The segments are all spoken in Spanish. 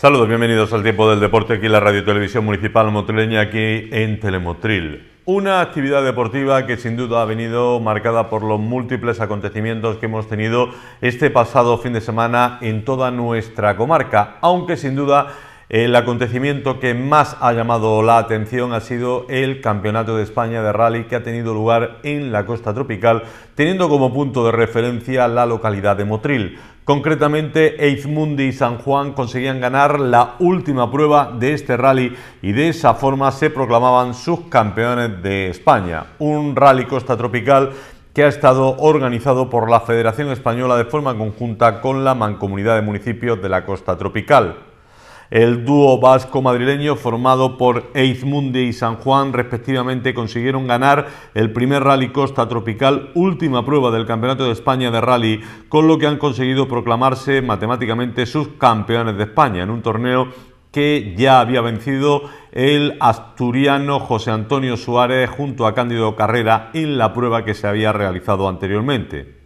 Saludos, bienvenidos al tiempo del deporte aquí en la Radio Televisión Municipal Motrileña, aquí en Telemotril. Una actividad deportiva que sin duda ha venido marcada por los múltiples acontecimientos que hemos tenido este pasado fin de semana en toda nuestra comarca, aunque sin duda el acontecimiento que más ha llamado la atención ha sido el Campeonato de España de Rally que ha tenido lugar en la costa tropical, teniendo como punto de referencia la localidad de Motril. Concretamente, Eizmundi y San Juan conseguían ganar la última prueba de este rally y de esa forma se proclamaban sus campeones de España. Un rally costa tropical que ha estado organizado por la Federación Española de forma conjunta con la Mancomunidad de Municipios de la Costa Tropical. El dúo vasco-madrileño formado por Eizmundi y San Juan respectivamente consiguieron ganar el primer Rally Costa Tropical, última prueba del Campeonato de España de Rally, con lo que han conseguido proclamarse matemáticamente sus campeones de España en un torneo que ya había vencido el asturiano José Antonio Suárez junto a Cándido Carrera en la prueba que se había realizado anteriormente.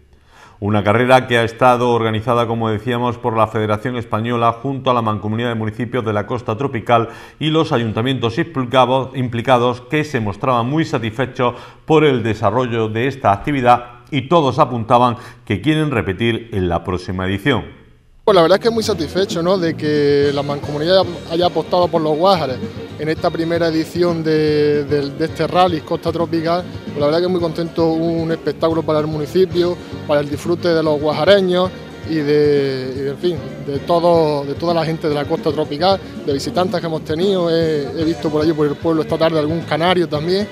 Una carrera que ha estado organizada, como decíamos, por la Federación Española junto a la Mancomunidad de Municipios de la Costa Tropical y los ayuntamientos implicados que se mostraban muy satisfechos por el desarrollo de esta actividad y todos apuntaban que quieren repetir en la próxima edición. Pues la verdad es que muy satisfecho ¿no? de que la mancomunidad haya apostado por los Guájares en esta primera edición de, este rally Costa Tropical. Pues la verdad que muy contento, un espectáculo para el municipio, para el disfrute de los guajareños y de, fin, de, todo, de toda la gente de la Costa Tropical, de visitantes que hemos tenido. He, visto por allí por el pueblo esta tarde algún canario también,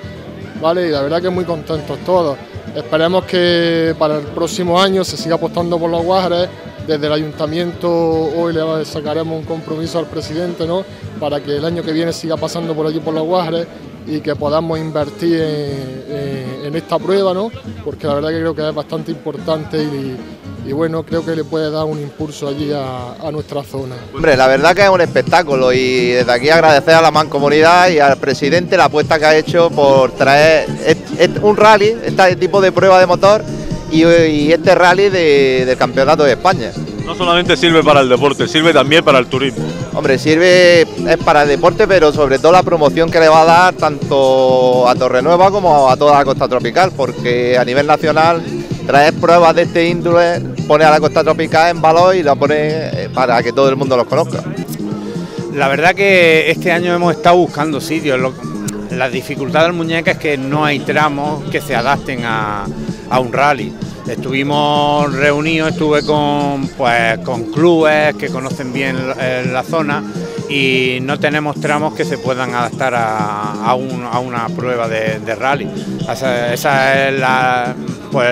¿vale? y la verdad que muy contentos todos. Esperemos que para el próximo año se siga apostando por los Guájares desde el ayuntamiento hoy le sacaremos un compromiso al presidente ¿no? para que el año que viene siga pasando por allí por los Guajares y que podamos invertir en, esta prueba, ¿no? porque la verdad que creo que es bastante importante y, bueno, creo que le puede dar un impulso allí a, nuestra zona. Hombre, la verdad que es un espectáculo y desde aquí agradecer a la mancomunidad y al presidente la apuesta que ha hecho por traer un rally, este tipo de prueba de motor y, este rally del Campeonato de España. No solamente sirve para el deporte, sirve también para el turismo. Hombre, sirve es para el deporte, pero sobre todo la promoción que le va a dar tanto a Torrenueva como a toda la costa tropical, porque a nivel nacional traer pruebas de este índole pone a la costa tropical en valor y la pone eh, para que todo el mundo los conozca. La verdad que este año hemos estado buscando sitios. La dificultad del muñeca es que no hay tramos que se adapten a, a un rally. Estuvimos reunidos, estuve con, pues, con clubes que conocen bien la zona y no tenemos tramos que se puedan adaptar a, una prueba de, rally. Esa, es la, pues,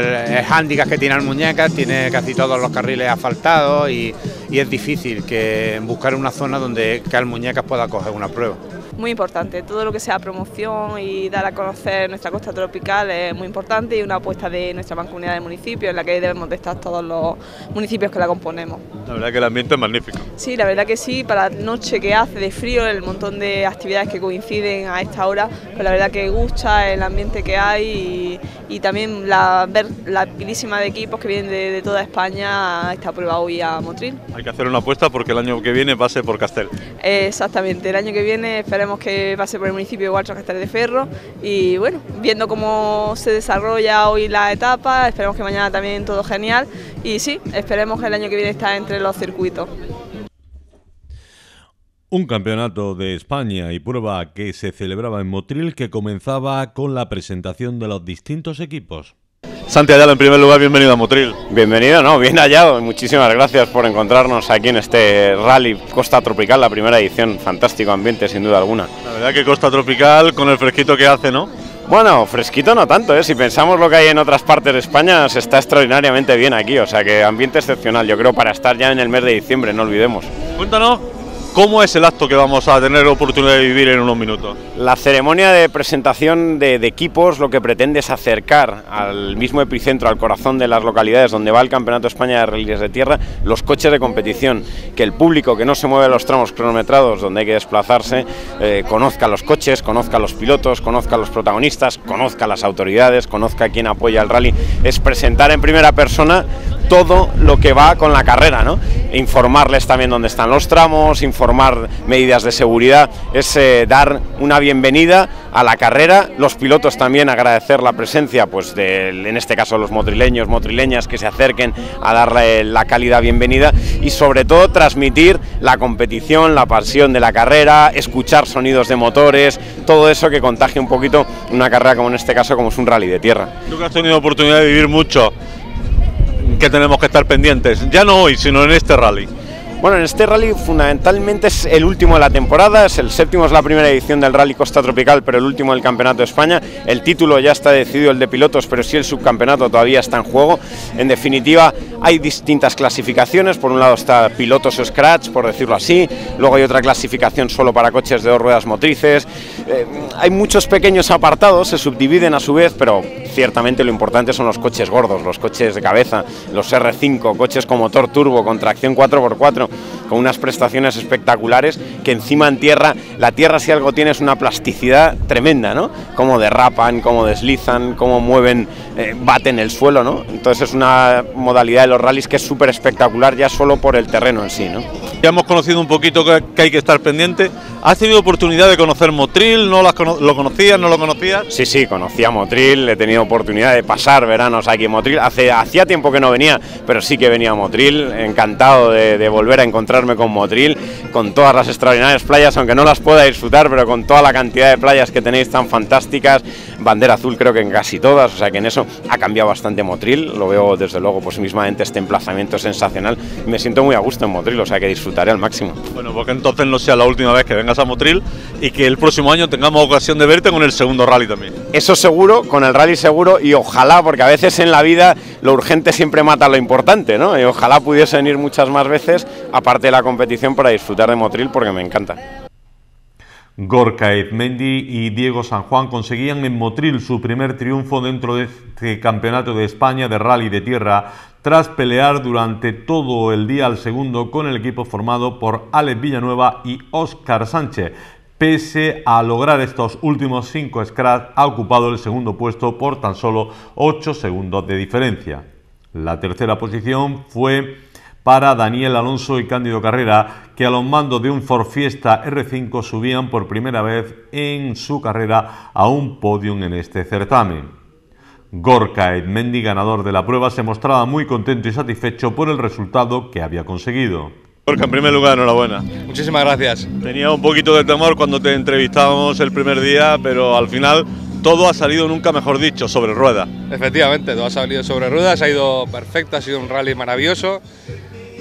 que tiene el muñeca, tiene casi todos los carriles asfaltados y, es difícil que buscar una zona donde que el muñeca pueda coger una prueba muy importante. Todo lo que sea promoción y dar a conocer nuestra costa tropical es muy importante y una apuesta de nuestra mancomunidad de municipios en la que debemos de estar todos los municipios que la componemos. La verdad que el ambiente es magnífico. Sí, la verdad que sí, para la noche que hace de frío, el montón de actividades que coinciden a esta hora, pues la verdad que gusta el ambiente que hay y, también la, ver la pilísima de equipos que vienen de, toda España a esta prueba hoy a Motril. Hay que hacer una apuesta porque el año que viene pase por Castel. exactamente, el año que viene esperemos que pase por el municipio de Guarcho Castellar de Ferro y bueno, viendo cómo se desarrolla hoy la etapa, esperemos que mañana también todo genial y sí, esperemos que el año que viene está entre los circuitos. Un campeonato de España y prueba que se celebraba en Motril que comenzaba con la presentación de los distintos equipos. Santi Ayala, en primer lugar, bienvenido a Motril. Bienvenido, no, bien hallado. Muchísimas gracias por encontrarnos aquí en este Rally Costa Tropical, la primera edición. Fantástico ambiente, sin duda alguna. La verdad que Costa Tropical, con el fresquito que hace, ¿no? Bueno, fresquito no tanto, ¿eh? si pensamos lo que hay en otras partes de España, se está extraordinariamente bien aquí, o sea que ambiente excepcional, yo creo, para estar ya en el mes de diciembre, no olvidemos. Cuéntanos ¿Cómo es el acto que vamos a tener oportunidad de vivir en unos minutos? La ceremonia de presentación de, equipos lo que pretende es acercar al mismo epicentro, al corazón de las localidades donde va el Campeonato España de Rallys de Tierra, los coches de competición, que el público que no se mueve los tramos cronometrados donde hay que desplazarse, eh, conozca los coches, conozca los pilotos, conozca los protagonistas, conozca las autoridades, conozca quién apoya el rally. Es presentar en primera persona todo lo que va con la carrera, ¿no? Informarles también dónde están los tramos, informar medidas de seguridad, es eh, dar una bienvenida a la carrera, los pilotos también agradecer la presencia, pues de, en este caso los motrileños, motrileñas que se acerquen a darle la cálida bienvenida y sobre todo transmitir la competición, la pasión de la carrera, escuchar sonidos de motores, todo eso que contagie un poquito una carrera como en este caso como es un rally de tierra. Tú que has tenido oportunidad de vivir mucho, que tenemos que estar pendientes, ya no hoy, sino en este rally. Bueno, en este rally fundamentalmente es el último de la temporada, es el séptimo, es la primera edición del Rally Costa Tropical, pero el último del Campeonato de España. El título ya está decidido, el de pilotos, pero sí el subcampeonato todavía está en juego. En definitiva, hay distintas clasificaciones. Por un lado está pilotos o scratch, por decirlo así. Luego hay otra clasificación solo para coches de dos ruedas motrices. Eh, hay muchos pequeños apartados, se subdividen a su vez, pero ciertamente lo importante son los coches gordos, los coches de cabeza, los R5, coches con motor turbo, con tracción 4x4 con unas prestaciones espectaculares que encima en tierra, la tierra si algo tiene es una plasticidad tremenda, ¿no? Cómo derrapan, cómo deslizan, cómo mueven, eh, baten el suelo, ¿no? Entonces es una modalidad de los rallies que es súper espectacular ya solo por el terreno en sí, ¿no? Ya hemos conocido un poquito que hay que estar pendiente. ¿Has tenido oportunidad de conocer Motril? ¿No lo conocías? ¿No lo conocías? Sí, sí, conocía Motril, he tenido oportunidad de pasar veranos aquí en Motril. Hace, hacía tiempo que no venía, pero sí que venía a Motril, encantado de, de volver a encontrarme con Motril, con todas las extraordinarias playas, aunque no las pueda disfrutar, pero con toda la cantidad de playas que tenéis tan fantásticas, bandera azul creo que en casi todas, o sea que en eso ha cambiado bastante Motril, lo veo desde luego pues mismamente este emplazamiento sensacional me siento muy a gusto en Motril, o sea que disfrutaré al máximo. Bueno, porque entonces no sea la última vez que vengas a Motril y que el próximo año tengamos ocasión de verte con el segundo rally también. Eso seguro, con el rally seguro y ojalá, porque a veces en la vida lo urgente siempre mata lo importante, ¿no? Y ojalá pudiese venir muchas más veces, aparte de la competición, para disfrutar de Motril porque me encanta. Gorka Edmendi y Diego San Juan conseguían en Motril su primer triunfo dentro de este campeonato de España de rally de tierra tras pelear durante todo el día al segundo con el equipo formado por Alex Villanueva y Óscar Sánchez. Pese a lograr estos últimos cinco scratch, ha ocupado el segundo puesto por tan solo 8 segundos de diferencia. La tercera posición fue para Daniel Alonso y Cándido Carrera, que a los mandos de un Ford Fiesta R5 subían por primera vez en su carrera a un podium en este certamen. Gorka Edmendi, ganador de la prueba, se mostraba muy contento y satisfecho por el resultado que había conseguido. Gorka, en primer lugar, enhorabuena. Muchísimas gracias. Tenía un poquito de temor cuando te entrevistábamos el primer día, pero al final todo ha salido, nunca mejor dicho, sobre ruedas. Efectivamente, todo ha salido sobre ruedas, ha ido perfecto, ha sido un rally maravilloso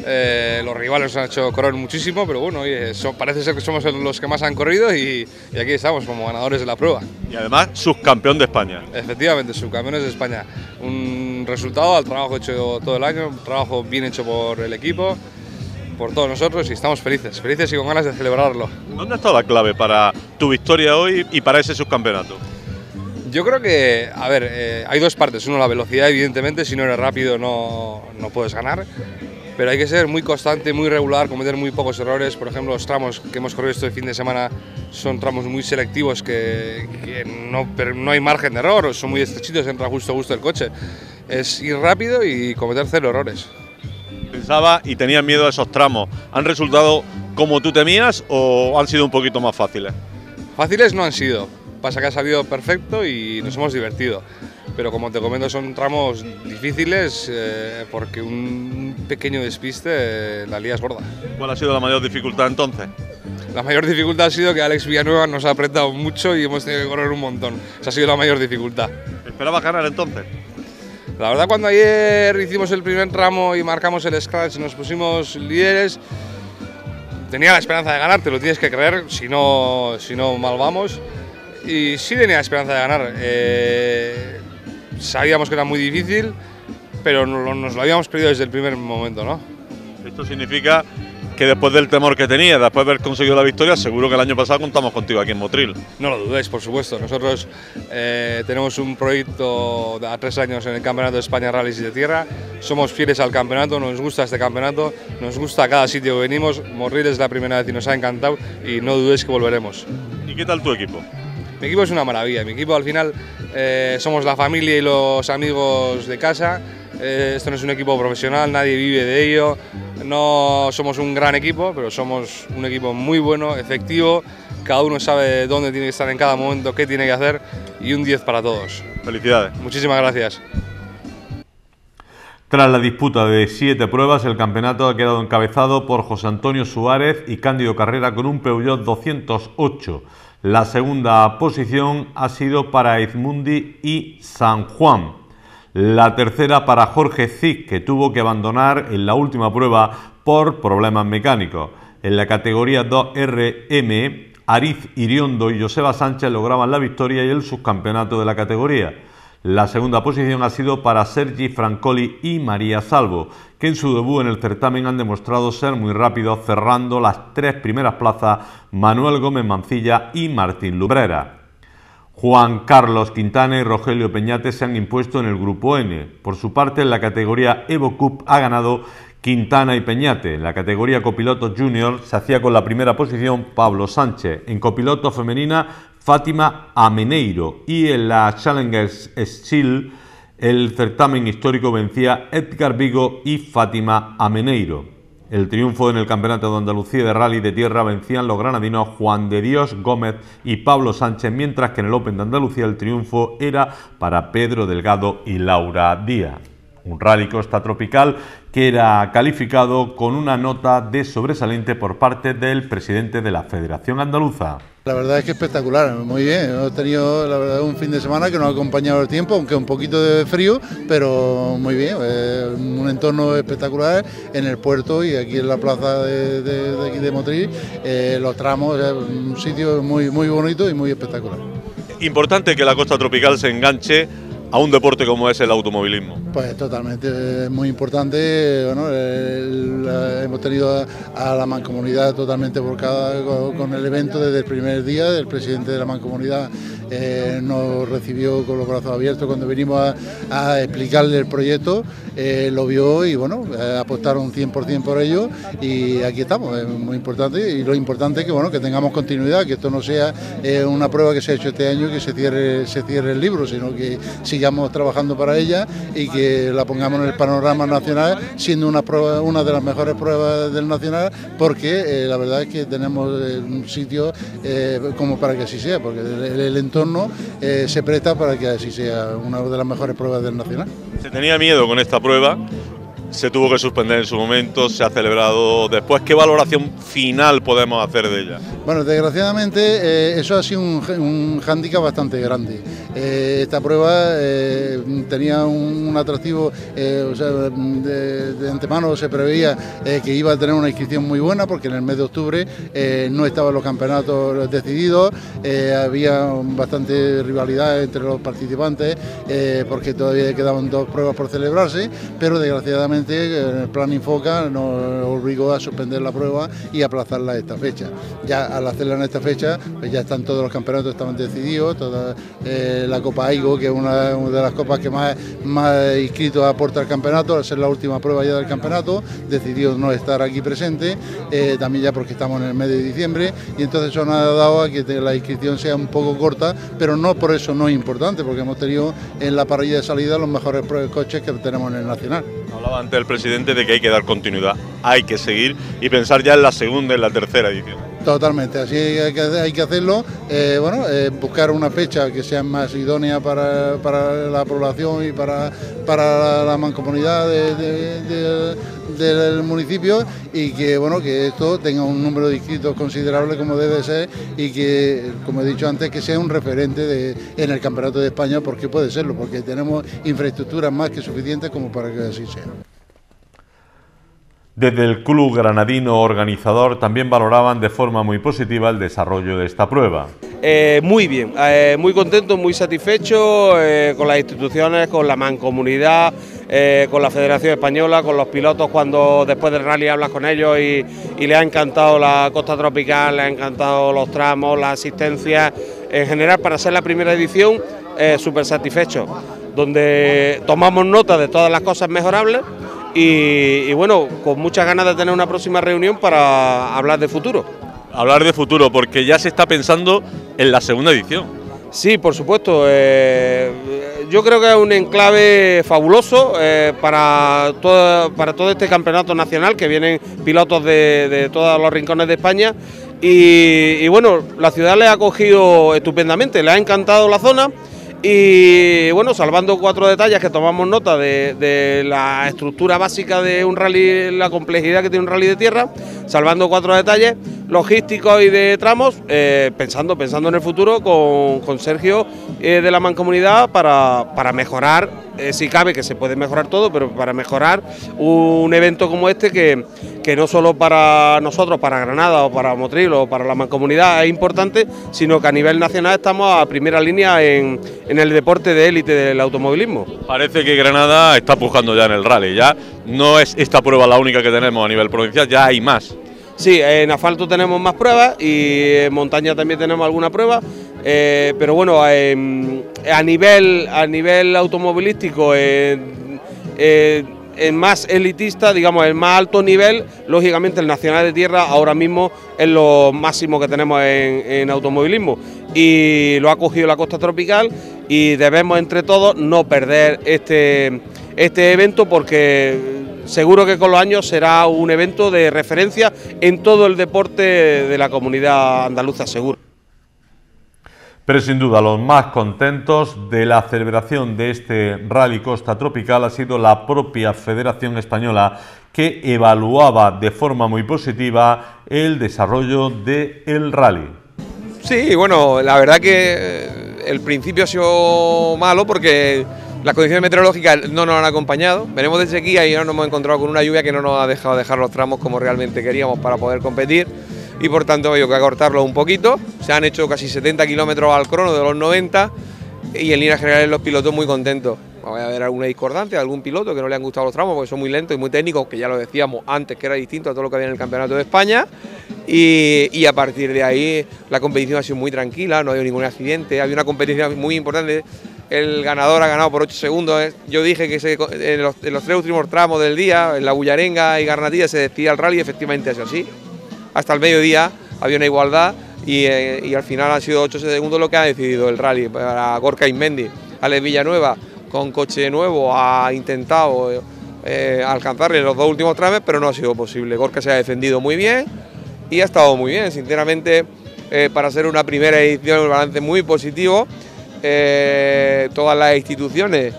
eh, los rivales nos han hecho correr muchísimo, pero bueno, parece ser que somos los que más han corrido y, aquí estamos como ganadores de la prueba. Y además subcampeón de España. Efectivamente, subcampeones de España. Un resultado al trabajo hecho todo el año, un trabajo bien hecho por el equipo, por todos nosotros y estamos felices, felices y con ganas de celebrarlo. ¿Dónde está la clave para tu victoria hoy y para ese subcampeonato? Yo creo que, a ver, eh, hay dos partes. Uno, la velocidad, evidentemente, si no eres rápido no, no puedes ganar pero hay que ser muy constante, muy regular, cometer muy pocos errores. Por ejemplo, los tramos que hemos corrido este fin de semana son tramos muy selectivos que, no, pero no hay margen de error, son muy estrechitos, entra justo a gusto el coche. Es ir rápido y cometer cero errores. Pensaba y tenía miedo a esos tramos. ¿Han resultado como tú temías o han sido un poquito más fáciles? Fáciles no han sido. Pasa que ha salido perfecto y nos hemos divertido pero como te comento son tramos difíciles eh, porque un pequeño despiste eh, la lía es gorda. ¿Cuál ha sido la mayor dificultad entonces? La mayor dificultad ha sido que Alex Villanueva nos ha apretado mucho y hemos tenido que correr un montón. Esa ha sido la mayor dificultad. ¿Esperaba ganar entonces? La verdad cuando ayer hicimos el primer tramo y marcamos el scratch, nos pusimos líderes, tenía la esperanza de ganar, te lo tienes que creer, si no, si no mal vamos. Y sí tenía la esperanza de ganar. Eh, sabíamos que era muy difícil, pero nos lo habíamos creído desde el primer momento, ¿no? Esto significa que después del temor que tenía, después de haber conseguido la victoria, seguro que el año pasado contamos contigo aquí en Motril. No lo dudéis, por supuesto. Nosotros eh, tenemos un proyecto a tres años en el Campeonato de España Rallys de Tierra. Somos fieles al campeonato, nos gusta este campeonato, nos gusta cada sitio que venimos. Motril es la primera vez y nos ha encantado y no dudéis que volveremos. ¿Y qué tal tu equipo? Mi equipo es una maravilla. Mi equipo al final eh, somos la familia y los amigos de casa eh, esto no es un equipo profesional, nadie vive de ello, no somos un gran equipo, pero somos un equipo muy bueno, efectivo, cada uno sabe dónde tiene que estar en cada momento, qué tiene que hacer y un 10 para todos. Felicidades. Muchísimas gracias. Tras la disputa de siete pruebas, el campeonato ha quedado encabezado por José Antonio Suárez y Cándido Carrera con un Peugeot 208. La segunda posición ha sido para Izmundi y San Juan. La tercera para Jorge Zic, que tuvo que abandonar en la última prueba por problemas mecánicos. En la categoría 2RM, Ariz Iriondo y Joseba Sánchez lograban la victoria y el subcampeonato de la categoría. La segunda posición ha sido para Sergi Francoli y María Salvo, que en su debut en el certamen han demostrado ser muy rápidos, cerrando las tres primeras plazas Manuel Gómez Mancilla y Martín Lubrera. Juan Carlos Quintana y Rogelio Peñate se han impuesto en el grupo N. Por su parte, en la categoría Evo Cup ha ganado Quintana y Peñate. En la categoría copiloto junior se hacía con la primera posición Pablo Sánchez. En copiloto femenina Fátima Ameneiro y en la Challengers Steel el certamen histórico vencía Edgar Vigo y Fátima Ameneiro. El triunfo en el Campeonato de Andalucía de Rally de Tierra vencían los granadinos Juan de Dios Gómez y Pablo Sánchez, mientras que en el Open de Andalucía el triunfo era para Pedro Delgado y Laura Díaz. Un rally costa tropical que era calificado con una nota de sobresaliente por parte del presidente de la Federación Andaluza. La verdad es que espectacular, muy bien. Hemos tenido la verdad, un fin de semana que nos ha acompañado el tiempo, aunque un poquito de frío, pero muy bien. un entorno espectacular en el puerto y aquí en la plaza de, de, de Motril. Eh, los tramos, un sitio muy, muy bonito y muy espectacular. Importante que la costa tropical se enganche a un deporte como es el automovilismo? Pues totalmente, muy importante. Bueno, hemos tenido a, la mancomunidad totalmente volcada con, el evento desde el primer día. El presidente de la mancomunidad eh, nos recibió con los brazos abiertos cuando vinimos a, explicarle el proyecto. Eh, lo vio y bueno, eh, apostaron 100% por ello y aquí estamos, es muy importante. Y lo importante es que, bueno, que tengamos continuidad, que esto no sea una prueba que se ha hecho este año y que se cierre, se cierre el libro, sino que si sigamos trabajando para ella y que la pongamos en el panorama nacional, siendo una, prueba, una de las mejores pruebas del nacional, porque eh, la verdad es que tenemos eh, un sitio eh, como para que así sea, porque el, entorno se presta para que así sea una de las mejores pruebas del nacional. Se tenía miedo con esta prueba se tuvo que suspender en su momento, se ha celebrado después. ¿Qué valoración final podemos hacer de ella? Bueno, desgraciadamente eh, eso ha sido un, un hándicap bastante grande. Eh, esta prueba eh, tenía un, atractivo, o sea, de, antemano se preveía que iba a tener una inscripción muy buena porque en el mes de octubre no estaban los campeonatos decididos, había bastante rivalidad entre los participantes porque todavía quedaban dos pruebas por celebrarse, pero desgraciadamente el plan Infoca nos obligó a suspender la prueba y aplazarla a esta fecha. Ya al hacerla en esta fecha, pues ya están todos los campeonatos estaban decididos, toda eh, la Copa Aigo, que es una, de las copas que más, más inscritos aporta al campeonato, al ser la última prueba ya del campeonato, decidió no estar aquí presente, eh, también ya porque estamos en el mes de diciembre, y entonces eso nos ha dado a que la inscripción sea un poco corta, pero no por eso no es importante, porque hemos tenido en la parrilla de salida los mejores coches que tenemos en el Nacional el presidente de que hay que dar continuidad, hay que seguir y pensar ya en la segunda en la tercera edición. Totalmente, así hay que, hacerlo. Eh, bueno, eh, buscar una fecha que sea más idónea para, la población y para, para la mancomunidad del municipio y que bueno que esto tenga un número de inscritos considerable como debe ser y que, como he dicho antes, que sea un referente en el Campeonato de España, porque puede serlo, porque tenemos infraestructuras más que suficientes como para que así sea. Desde el club granadino organizador también valoraban de forma muy positiva el desarrollo de esta prueba. Eh, muy bien, eh, muy contento, muy satisfecho eh, con las instituciones, con la mancomunidad, con la Federación Española, con los pilotos cuando después del rally hablas con ellos y, y les ha encantado la costa tropical, les ha encantado los tramos, la asistencia, en general para ser la primera edición súper satisfecho, donde tomamos nota de todas las cosas mejorables y, bueno, con muchas ganas de tener una próxima reunión para hablar de futuro. Hablar de futuro, porque ya se está pensando en la segunda edición. Sí, por supuesto. Eh, yo creo que es un enclave fabuloso eh, para, todo, para todo este campeonato nacional, que vienen pilotos de, todos los rincones de España. Y, y, bueno, la ciudad le ha acogido estupendamente, le ha encantado la zona. Y bueno, salvando cuatro detalles que tomamos nota de, la estructura básica de un rally, la complejidad que tiene un rally de tierra, salvando cuatro detalles logísticos y de tramos, eh, pensando, pensando en el futuro con, Sergio eh, de la Mancomunidad para, para mejorar eh, si cabe que se puede mejorar todo, pero para mejorar un evento como este que, que no solo para nosotros, para Granada o para Motril o para la mancomunidad es importante, sino que a nivel nacional estamos a primera línea en, en el deporte de élite del automovilismo. Parece que Granada está pujando ya en el rally, ya no es esta prueba la única que tenemos a nivel provincial, ya hay más. Sí, en asfalto tenemos más pruebas y en montaña también tenemos alguna prueba, eh, pero bueno, a, nivel, a nivel automovilístico, en más elitista, digamos, el más alto nivel, lógicamente el Nacional de Tierra ahora mismo es lo máximo que tenemos en, en automovilismo y lo ha cogido la costa tropical y debemos entre todos no perder este, este evento porque seguro que con los años será un evento de referencia en todo el deporte de la comunidad andaluza, seguro. Pero sin duda los más contentos de la celebración de este Rally Costa Tropical ha sido la propia Federación Española que evaluaba de forma muy positiva el desarrollo del rally. Sí, bueno, la verdad que el principio ha sido malo porque las condiciones meteorológicas no nos han acompañado. Venimos de sequía y ahora nos hemos encontrado con una lluvia que no nos ha dejado dejar los tramos como realmente queríamos para poder competir y por tanto hay que acortarlo un poquito. Se han hecho casi 70 kilómetros al crono de los 90 y en líneas generales los pilotos muy contentos. Va a haber alguna discordancia, algún piloto que no le han gustado los tramos porque son muy lentos y muy técnicos, que ya lo decíamos antes que era distinto a todo lo que había en el Campeonato de España. Y, y a partir de ahí la competición ha sido muy tranquila, no ha habido ningún accidente, había una competición muy importante el ganador ha ganado por 8 segundos. ¿eh? Yo dije que en, los, tres últimos tramos del día, en la Bullarenga y Garnatilla, se decidía el rally, efectivamente es así. Hasta el mediodía había una igualdad eh, y, al final han sido 8 segundos lo que ha decidido el rally para Gorka Inmendi. Alex Villanueva, con coche nuevo, ha intentado eh, alcanzarle los dos últimos tramos, pero no ha sido posible. Gorka se ha defendido muy bien y ha estado muy bien, sinceramente, para ser una primera edición, un balance muy positivo. Eh, todas las instituciones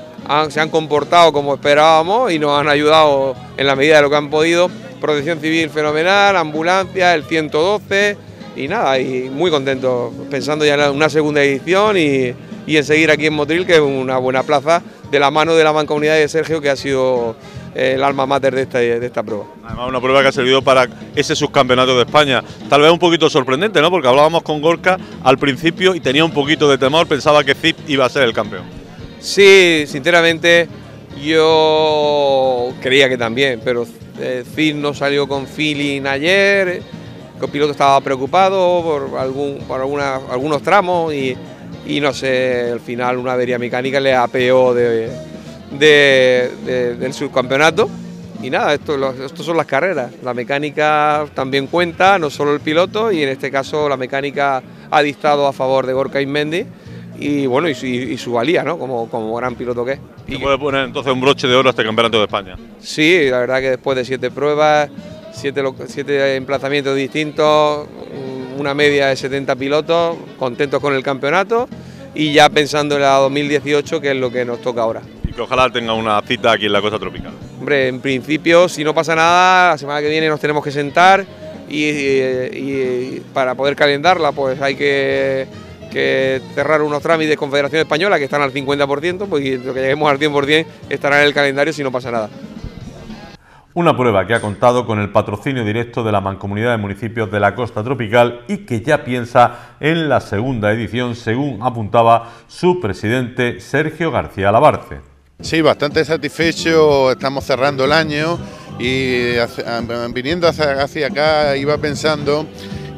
se han comportado como esperábamos y nos han ayudado en la medida de lo que han podido. Protección civil fenomenal, ambulancia, el 112 y nada, y muy contento pensando ya en una segunda edición y, en seguir aquí en Motril, que es una buena plaza, de la mano de la mancomunidad de Sergio, que ha sido eh, el alma mater de esta, de esta prueba. Además, una prueba que ha servido para ese subcampeonato de España. Tal vez un poquito sorprendente, ¿no? Porque hablábamos con Gorka al principio y tenía un poquito de temor, pensaba que Zip iba a ser el campeón. Sí, sinceramente yo creía que también, pero eh, Zip no salió con feeling ayer, el piloto estaba preocupado por, algún, por algunos tramos y, y, no sé, al final una avería mecánica le apeó de del subcampeonato. Y nada, esto, son las carreras. La mecánica también cuenta, no solo el piloto, y en este caso la mecánica ha dictado a favor de Gorka Inmendi y bueno, y, su valía, ¿no? Como, como gran piloto que es. ¿Y puede poner entonces un broche de oro a este campeonato de España? Sí, la verdad que después de siete pruebas, siete, siete emplazamientos distintos, una media de 70 pilotos, contentos con el campeonato y ya pensando en la 2018, que es lo que nos toca ahora y que ojalá tenga una cita aquí en la costa tropical. Hombre, en principio, si no pasa nada, la semana que viene nos tenemos que sentar y, para poder calendarla, pues hay que, cerrar unos trámites con Federación Española que están al 50%, pues lo que lleguemos al 100% estará en el calendario si no pasa nada. Una prueba que ha contado con el patrocinio directo de la Mancomunidad de Municipios de la Costa Tropical y que ya piensa en la segunda edición, según apuntaba su presidente Sergio García Labarce. Sí, bastante satisfecho, estamos cerrando el año y viniendo hacia, acá iba pensando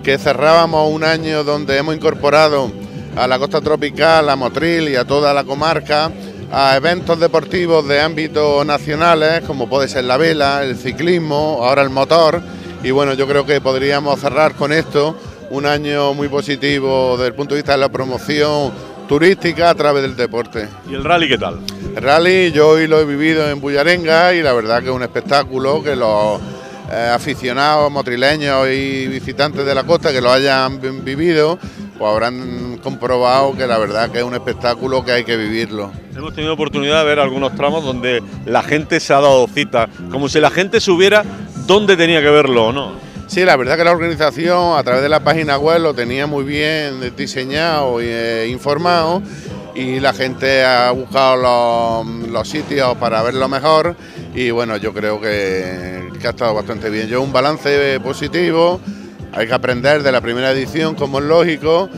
que cerrábamos un año donde hemos incorporado a la costa tropical, a Motril y a toda la comarca a eventos deportivos de ámbito nacionales como puede ser la vela, el ciclismo, ahora el motor y bueno, yo creo que podríamos cerrar con esto un año muy positivo desde el punto de vista de la promoción turística a través del deporte. ¿Y el rally qué tal? El rally yo hoy lo he vivido en Bullarenga y la verdad que es un espectáculo que los eh, aficionados motrileños y visitantes de la costa que lo hayan vivido, pues habrán comprobado que la verdad que es un espectáculo que hay que vivirlo. Hemos tenido oportunidad de ver algunos tramos donde la gente se ha dado cita, como si la gente supiera dónde tenía que verlo o no. Sí, la verdad que la organización a través de la página web lo tenía muy bien diseñado e informado y la gente ha buscado los, sitios para verlo mejor y bueno, yo creo que, ha estado bastante bien. Yo un balance positivo, hay que aprender de la primera edición como es lógico,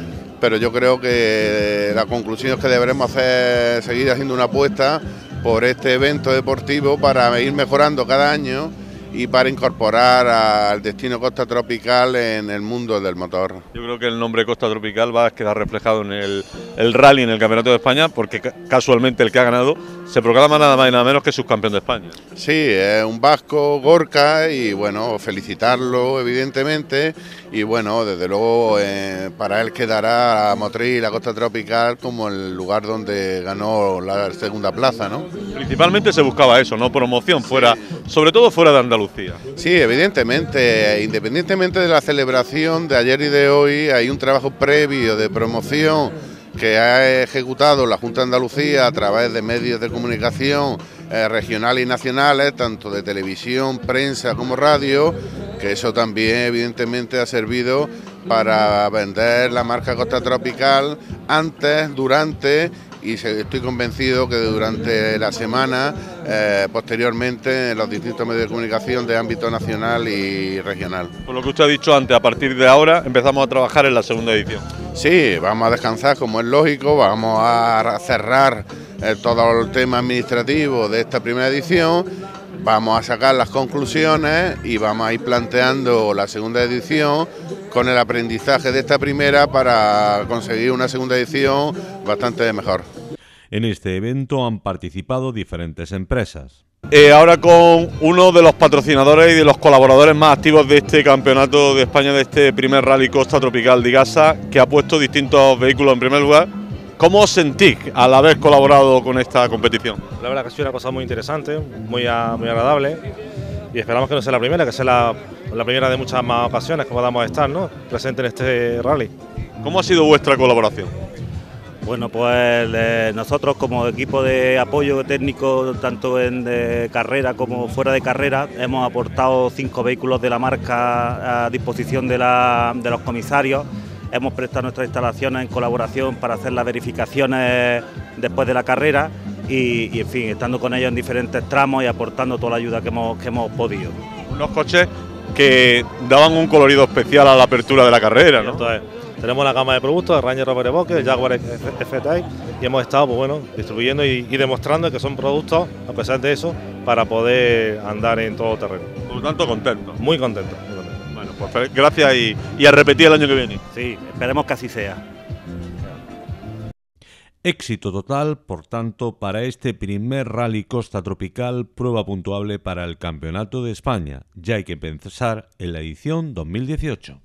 pero yo creo que la conclusión es que deberemos hacer, seguir haciendo una apuesta por este evento deportivo para ir mejorando cada año y para incorporar al destino Costa Tropical en el mundo del motor. Yo creo que el nombre Costa Tropical va a quedar reflejado en el, rally en el Campeonato de España, porque casualmente el que ha ganado se proclama nada más y nada menos que subcampeón de España. Sí, es un vasco, Gorka, y bueno, felicitarlo evidentemente, y bueno, desde luego eh, para él quedará a Motril, la Costa Tropical, como el lugar donde ganó la segunda plaza, ¿no? Principalmente se buscaba eso, ¿no? Promoción fuera, sobre todo fuera de Andalucía. Sí, evidentemente, independientemente de la celebración de ayer y de hoy, hay un trabajo previo de promoción que ha ejecutado la Junta de Andalucía a través de medios de comunicación eh, regionales y nacionales, tanto de televisión, prensa como radio, que eso también evidentemente ha servido para vender la marca Costa Tropical antes, durante y estoy convencido que durante la semana, eh, posteriormente, en los distintos medios de comunicación de ámbito nacional y regional. Por lo que usted ha dicho antes, a partir de ahora empezamos a trabajar en la segunda edición. Sí, vamos a descansar como es lógico, vamos a cerrar eh, todo el tema administrativo de esta primera edición vamos a sacar las conclusiones y vamos a ir planteando la segunda edición con el aprendizaje de esta primera para conseguir una segunda edición bastante mejor. En este evento han participado diferentes empresas. Eh, ahora con uno de los patrocinadores y de los colaboradores más activos de este campeonato de España, de este primer Rally Costa Tropical de Gasa, que ha puesto distintos vehículos en primer lugar ¿Cómo os sentís al haber colaborado con esta competición? La verdad que ha sido una cosa muy interesante, muy, muy agradable y esperamos que no sea la primera, que sea la, primera de muchas más ocasiones que podamos estar ¿no? presentes en este rally. ¿Cómo ha sido vuestra colaboración? Bueno, pues eh, nosotros como equipo de apoyo técnico, tanto en carrera como fuera de carrera, hemos aportado cinco vehículos de la marca a disposición de los comisarios hemos prestado nuestras instalaciones en colaboración para hacer las verificaciones después de la carrera y, en fin, estando con ellos en diferentes tramos y aportando toda la ayuda que hemos, que hemos podido. Unos coches que daban un colorido especial a la apertura de la carrera, ¿no? Entonces, tenemos la gama de productos, Ranger Robert Evoque, Jaguar F-Type y hemos estado pues bueno, distribuyendo y, y, demostrando que son productos, a pesar de eso, para poder andar en todo terreno. Por lo tanto, contento. Muy contento. Pues gracias y, a repetir el año que viene. Sí, esperemos que así sea. Éxito total, por tanto, para este primer Rally Costa Tropical, prueba puntuable para el Campeonato de España. Ya hay que pensar en la edición 2018.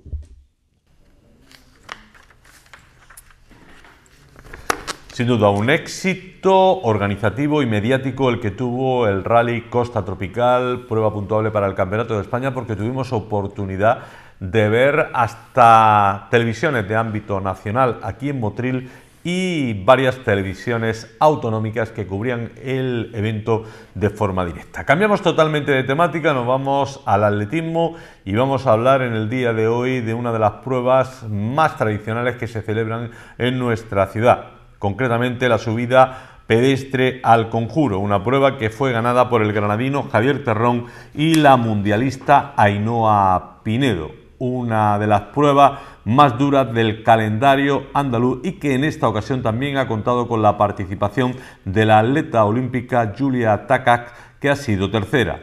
Sin duda, un éxito organizativo y mediático el que tuvo el Rally Costa Tropical, prueba puntuable para el Campeonato de España, porque tuvimos oportunidad de ver hasta televisiones de ámbito nacional aquí en Motril y varias televisiones autonómicas que cubrían el evento de forma directa. Cambiamos totalmente de temática, nos vamos al atletismo y vamos a hablar en el día de hoy de una de las pruebas más tradicionales que se celebran en nuestra ciudad concretamente la subida pedestre al conjuro, una prueba que fue ganada por el granadino Javier Terrón y la mundialista Ainhoa Pinedo, una de las pruebas más duras del calendario andaluz y que en esta ocasión también ha contado con la participación de la atleta olímpica Julia Takak, que ha sido tercera.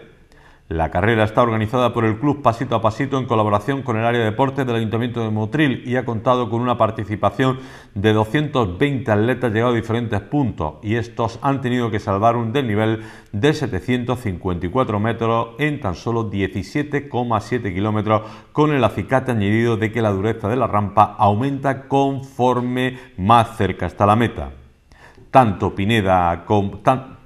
La carrera está organizada por el Club Pasito a Pasito en colaboración con el área de deportes del Ayuntamiento de Motril y ha contado con una participación de 220 atletas llegados a diferentes puntos y estos han tenido que salvar un desnivel de 754 metros en tan solo 17,7 kilómetros con el acicate añadido de que la dureza de la rampa aumenta conforme más cerca está la meta. Tanto, Pineda,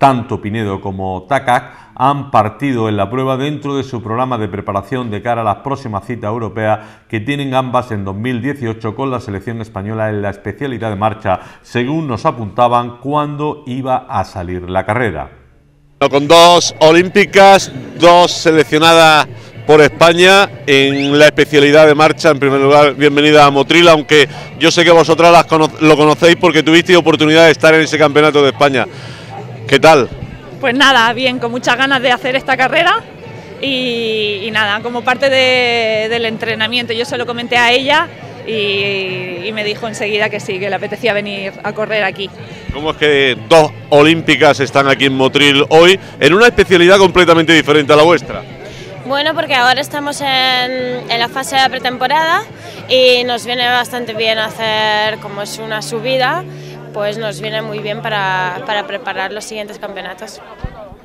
tanto Pinedo como TACAC han partido en la prueba dentro de su programa de preparación de cara a las próximas citas europeas que tienen ambas en 2018 con la selección española en la especialidad de marcha, según nos apuntaban cuando iba a salir la carrera. Con dos olímpicas, dos seleccionadas por España en la especialidad de marcha. En primer lugar, bienvenida a Motril, aunque yo sé que vosotras las lo conocéis porque tuvisteis oportunidad de estar en ese campeonato de España. ¿Qué tal? Pues nada, bien, con muchas ganas de hacer esta carrera y, nada, como parte del entrenamiento. Yo se lo comenté a ella y, me dijo enseguida que sí, que le apetecía venir a correr aquí. ¿Cómo es que dos olímpicas están aquí en Motril hoy en una especialidad completamente diferente a la vuestra? Bueno, porque ahora estamos en, la fase de pretemporada y nos viene bastante bien hacer como es una subida pues nos viene muy bien para, preparar los siguientes campeonatos.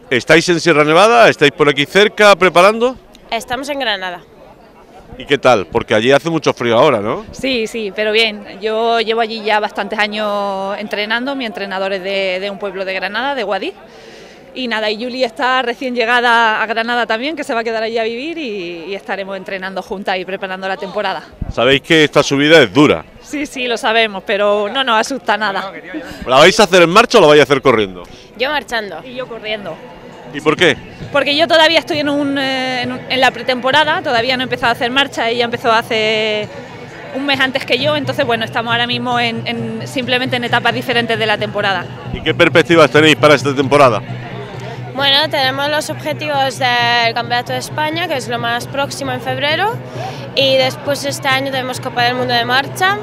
¿Estáis en Sierra Nevada? ¿Estáis por aquí cerca preparando? Estamos en Granada. ¿Y qué tal? Porque allí hace mucho frío ahora, ¿no? Sí, sí, pero bien. Yo llevo allí ya bastantes años entrenando. Mi entrenador es de, de un pueblo de Granada, de Guadí. Y nada, y Julie está recién llegada a Granada también, que se va a quedar allí a vivir y, estaremos entrenando juntas y preparando la temporada. Sabéis que esta subida es dura. Sí, sí, lo sabemos, pero no nos asusta nada. ¿La vais a hacer en marcha o la vais a hacer corriendo? Yo marchando. Y yo corriendo. ¿Y por qué? Porque yo todavía estoy en, un, eh, en, la pretemporada, todavía no he empezado a hacer marcha, ella empezó hace un mes antes que yo, entonces bueno, estamos ahora mismo en, simplemente en etapas diferentes de la temporada. ¿Y qué perspectivas tenéis para esta temporada? Bueno, tenemos los objetivos del Campeonato de España, que es lo más próximo en febrero, y después este año tenemos Copa del Mundo de Marcha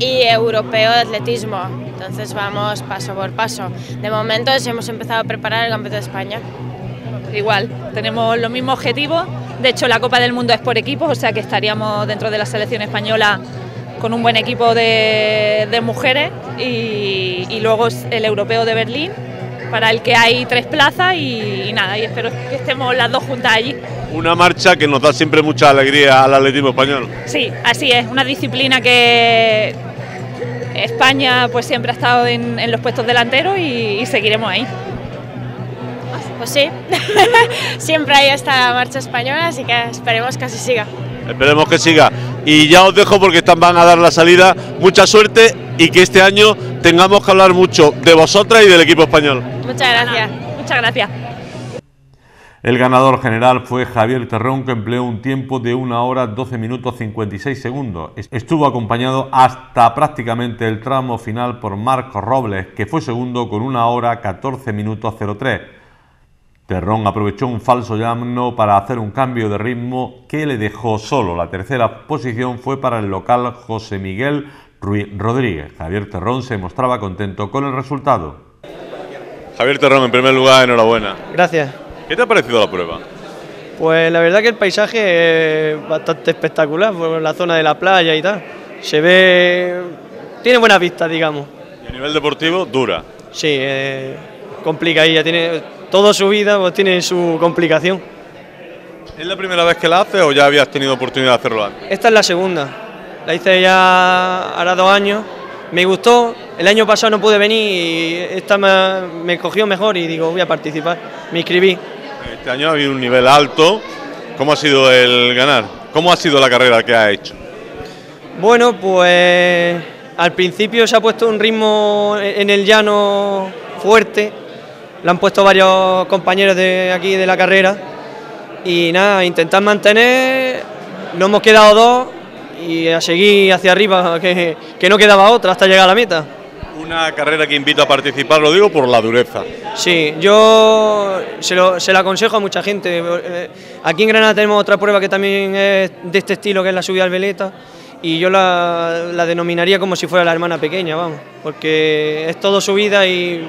y Europeo de Atletismo. Entonces vamos paso por paso. De momento hemos empezado a preparar el Campeonato de España. Igual, tenemos los mismos objetivos. De hecho, la Copa del Mundo es por equipos, o sea que estaríamos dentro de la selección española con un buen equipo de, mujeres y, y luego el Europeo de Berlín para el que hay tres plazas y, nada, y espero que estemos las dos juntas allí. Una marcha que nos da siempre mucha alegría al atletismo español. Sí, así es, una disciplina que España pues siempre ha estado en, los puestos delanteros y, seguiremos ahí. Pues sí, siempre hay esta marcha española, así que esperemos que así siga. Esperemos que siga. Y ya os dejo porque están, van a dar la salida. Mucha suerte y que este año tengamos que hablar mucho de vosotras y del equipo español. Muchas gracias. Muchas gracias. El ganador general fue Javier Terrón, que empleó un tiempo de 1 hora 12 minutos 56 segundos. Estuvo acompañado hasta prácticamente el tramo final por Marco Robles, que fue segundo con 1 hora 14 minutos 03. Terrón aprovechó un falso llano para hacer un cambio de ritmo que le dejó solo. La tercera posición fue para el local José Miguel Ruiz Rodríguez. Javier Terrón se mostraba contento con el resultado. Javier Terrón, en primer lugar, enhorabuena. Gracias. ¿Qué te ha parecido la prueba? Pues la verdad que el paisaje es bastante espectacular, por la zona de la playa y tal. Se ve... tiene buena vista, digamos. ¿Y a nivel deportivo, dura? Sí, eh, complicadilla, tiene toda su vida pues tiene su complicación. ¿Es la primera vez que la haces o ya habías tenido oportunidad de hacerlo antes? Esta es la segunda. La hice ya ahora dos años. Me gustó. El año pasado no pude venir y esta me, cogió mejor y digo, voy a participar. Me inscribí. Este año ha habido un nivel alto. ¿Cómo ha sido el ganar? ¿Cómo ha sido la carrera que ha hecho? Bueno, pues al principio se ha puesto un ritmo en el llano fuerte lo han puesto varios compañeros de aquí de la carrera y nada, intentar mantener, nos hemos quedado dos y a seguir hacia arriba, que, no quedaba otra hasta llegar a la meta. Una carrera que invito a participar, lo digo por la dureza. Sí, yo se, lo, se la aconsejo a mucha gente. Eh, aquí en Granada tenemos otra prueba que también es de este estilo, que es la subida al veleta, y yo la, la denominaría como si fuera la hermana pequeña, vamos, porque es todo subida y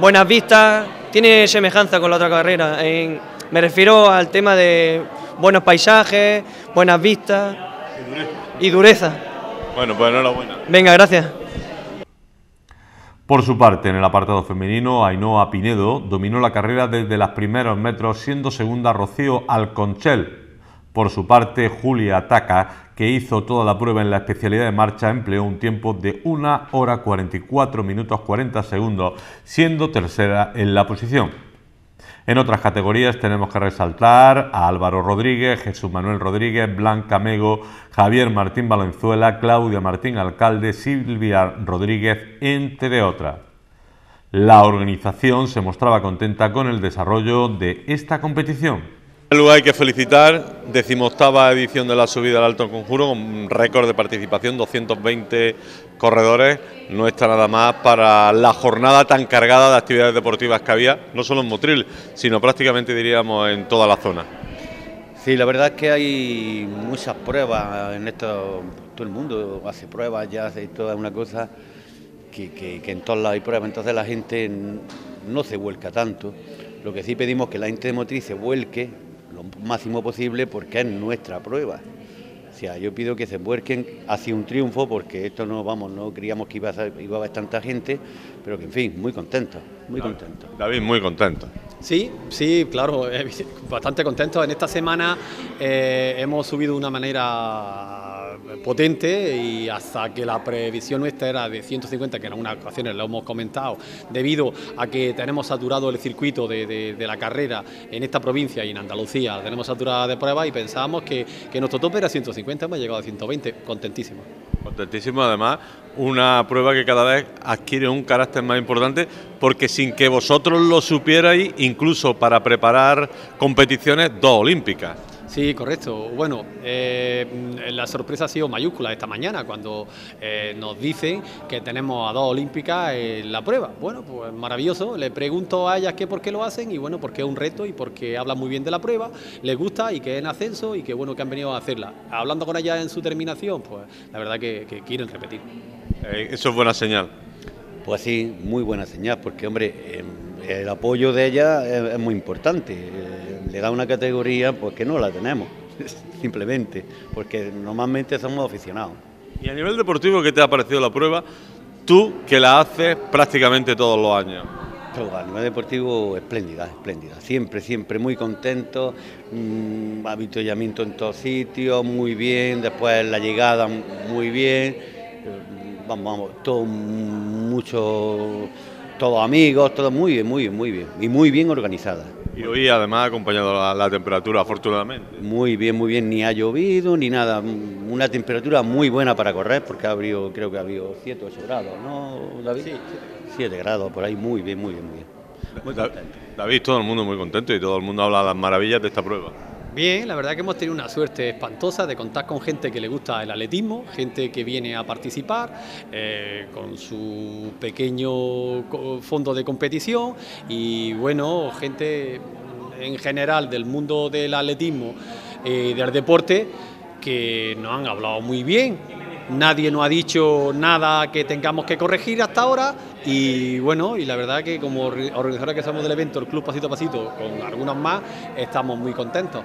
buenas vistas, tiene semejanza con la otra carrera en, Me refiero al tema de buenos paisajes, buenas vistas y dureza. Bueno, pues enhorabuena. Venga, gracias. Por su parte, en el apartado femenino, Ainhoa Pinedo dominó la carrera desde los primeros metros, siendo segunda Rocío Alconchel. Por su parte, Julia Ataca, que hizo toda la prueba en la especialidad de marcha, empleó un tiempo de 1 hora 44 minutos 40 segundos, siendo tercera en la posición. En otras categorías tenemos que resaltar a Álvaro Rodríguez, Jesús Manuel Rodríguez, Blanca Mego, Javier Martín Valenzuela, Claudia Martín Alcalde, Silvia Rodríguez, entre otras. La organización se mostraba contenta con el desarrollo de esta competición. Lugar hay que felicitar, decimoctava edición de la subida al Alto Conjuro, con récord de participación, 220 corredores, no está nada más para la jornada tan cargada de actividades deportivas que había, no solo en Motril, sino prácticamente diríamos en toda la zona. Sí, la verdad es que hay muchas pruebas en esto, todo el mundo hace pruebas, ya hace toda una cosa que, que en todos lados hay pruebas, entonces la gente no se vuelca tanto. Lo que sí pedimos que la gente de Motril se vuelque lo máximo posible porque es nuestra prueba. O sea, yo pido que se vuelquen hacia un triunfo porque esto no, vamos, no creíamos que iba a, iba a haber tanta gente, pero que en fin, muy contento, muy contento. David, muy contento. Sí, sí, claro, bastante contento. En esta semana eh, hemos subido de una manera potente y hasta que la previsión nuestra era de 150, que en algunas ocasiones lo hemos comentado, debido a que tenemos saturado el circuito de, la carrera en esta provincia y en Andalucía, tenemos saturada de pruebas y pensábamos que, que nuestro tope era 150, hemos llegado a 120, contentísimo. Contentísimo, además, una prueba que cada vez adquiere un carácter más importante, porque sin que vosotros lo supierais, incluso para preparar competiciones dos olímpicas. Sí, correcto. Bueno, eh, la sorpresa ha sido mayúscula esta mañana cuando eh, nos dicen que tenemos a dos olímpicas en la prueba. Bueno, pues maravilloso. Le pregunto a ellas qué por qué lo hacen y bueno, porque es un reto y porque hablan muy bien de la prueba, les gusta y que es en ascenso y que bueno que han venido a hacerla. Hablando con ellas en su terminación, pues la verdad que, quieren repetir. Eh, eso es buena señal. Pues sí, muy buena señal, porque hombre, el apoyo de ellas es muy importante le da una categoría pues que no la tenemos, simplemente, porque normalmente somos aficionados. Y a nivel deportivo, ¿qué te ha parecido la prueba? Tú que la haces prácticamente todos los años. a nivel deportivo, espléndida, espléndida. Siempre, siempre muy contento. Mmm, avituallamiento en todos sitios, muy bien. Después la llegada, muy bien. Vamos, vamos, todo mucho, todos amigos, todo muy bien, muy bien, muy bien. Y muy bien organizada. Y hoy además ha acompañado la, temperatura, afortunadamente. Muy bien, muy bien, ni ha llovido ni nada. Una temperatura muy buena para correr, porque ha habido, creo que ha habido 7 o 8 grados, ¿no, David? Sí. 7 grados, por ahí, muy bien, muy bien, muy bien. David, todo el mundo muy contento y todo el mundo habla de las maravillas de esta prueba. Bien, la verdad que hemos tenido una suerte espantosa de contar con gente que le gusta el atletismo, gente que viene a participar eh, con su pequeño fondo de competición y bueno, gente en general del mundo del atletismo y del deporte que nos han hablado muy bien. Nadie nos ha dicho nada que tengamos que corregir hasta ahora y bueno, y la verdad que como organizadores que somos del evento, el Club Pasito a Pasito, con algunos más, estamos muy contentos.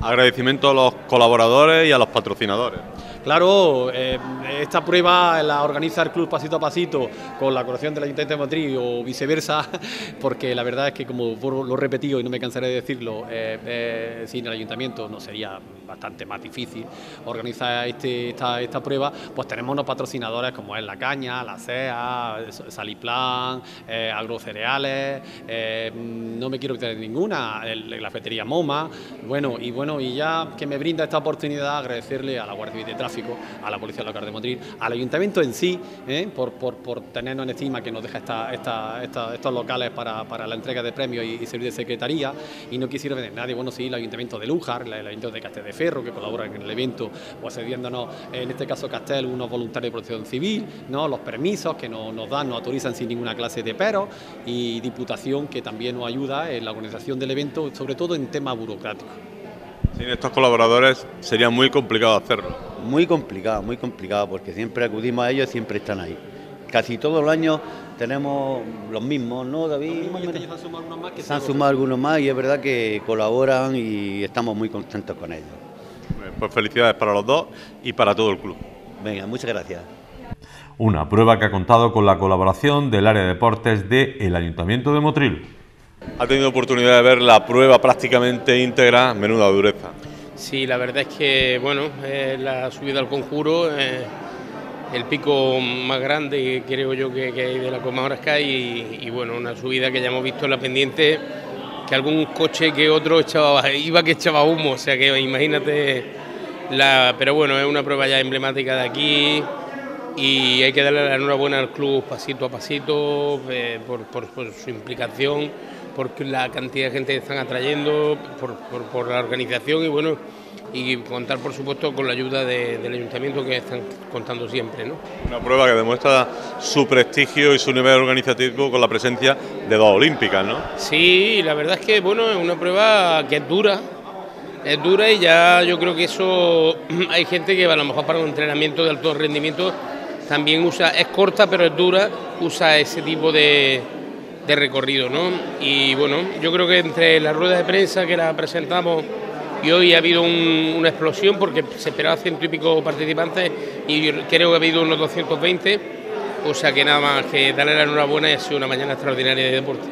Agradecimiento a los colaboradores y a los patrocinadores. Claro, eh, esta prueba la organiza el club pasito a pasito con la colaboración del Ayuntamiento de Madrid o viceversa, porque la verdad es que como lo he repetido y no me cansaré de decirlo, eh, eh, sin el Ayuntamiento no sería bastante más difícil organizar este, esta, prueba, pues tenemos unos patrocinadores como es La Caña, La SEA, Saliplan, Agrocereales, no me quiero quitar ninguna, la cafetería MoMA, bueno, y bueno, y ya que me brinda esta oportunidad agradecerle a la Guardia Civil de Tráfico a la Policía Local de Madrid, al Ayuntamiento en sí, ¿eh? por, por, tenernos en estima que nos deja estos locales para, la entrega de premios y, servir de secretaría, y no quisiera venir nadie, bueno, sí, el Ayuntamiento de Lújar, el Ayuntamiento de Castel de Ferro, que colaboran en el evento, o cediéndonos, en este caso Castel, unos voluntarios de protección civil, los permisos que nos, nos dan, nos autorizan sin ninguna clase de pero, y Diputación, que también nos ayuda en la organización del evento, sobre todo en temas burocráticos. Sin estos colaboradores sería muy complicado hacerlo. Muy complicado, muy complicado, porque siempre acudimos a ellos y siempre están ahí. Casi todos los años tenemos los mismos, ¿no, David? Y este año se han sumado algunos más que Se han sí, sumado algunos más y es verdad que colaboran y estamos muy contentos con ellos. Pues felicidades para los dos y para todo el club. Venga, muchas gracias. Una prueba que ha contado con la colaboración del área de deportes del Ayuntamiento de Motril. Ha tenido oportunidad de ver la prueba prácticamente íntegra, menuda dureza. Sí, la verdad es que, bueno, eh, la subida al conjuro, eh, el pico más grande, creo yo, que, hay de la Coma Sky y, y, bueno, una subida que ya hemos visto en la pendiente, que algún coche que otro echaba, iba que echaba humo, o sea que imagínate, la, pero bueno, es una prueba ya emblemática de aquí y hay que darle la enhorabuena al club pasito a pasito eh, por- por su implicación, por la cantidad de gente que están atrayendo, por, por- por la organización y bueno, y contar por supuesto con la ayuda de- del ayuntamiento que están contando siempre. ¿no? Una prueba que demuestra su prestigio y su nivel organizativo con la presencia de dos olímpicas, ¿no? Sí, la verdad es que bueno, es una prueba que es dura, es dura y ya yo creo que eso hay gente que a lo mejor para un entrenamiento de alto rendimiento también usa, es corta pero es dura, usa ese tipo de, de recorrido, ¿no? Y bueno, yo creo que entre la rueda de prensa que la presentamos y hoy ha habido un- una explosión porque se esperaba ciento y pico participantes y creo que ha habido unos 220, o sea que nada más que darle la enhorabuena y ha sido una mañana extraordinaria de deporte.